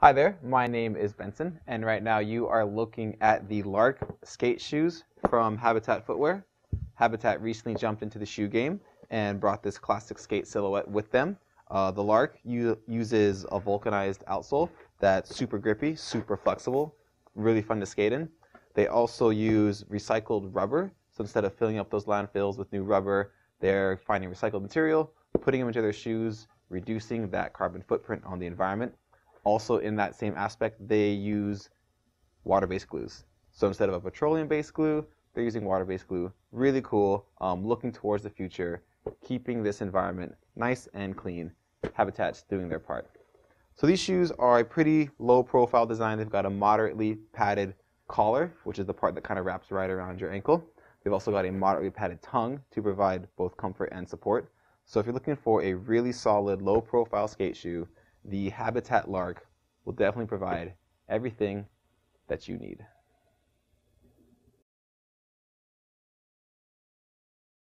Hi there, my name is Benson, and right now you are looking at the Lark skate shoes from Habitat Footwear. Habitat recently jumped into the shoe game and brought this classic skate silhouette with them. Uh, the Lark uses a vulcanized outsole that's super grippy, super flexible, really fun to skate in. They also use recycled rubber, so instead of filling up those landfills with new rubber, they're finding recycled material, putting them into their shoes, reducing that carbon footprint on the environment also in that same aspect, they use water-based glues. So instead of a petroleum-based glue, they're using water-based glue. Really cool. Um, looking towards the future, keeping this environment nice and clean. Habitat's doing their part. So these shoes are a pretty low-profile design. They've got a moderately padded collar, which is the part that kind of wraps right around your ankle. They've also got a moderately padded tongue to provide both comfort and support. So if you're looking for a really solid, low-profile skate shoe, the Habitat Lark will definitely provide everything that you need.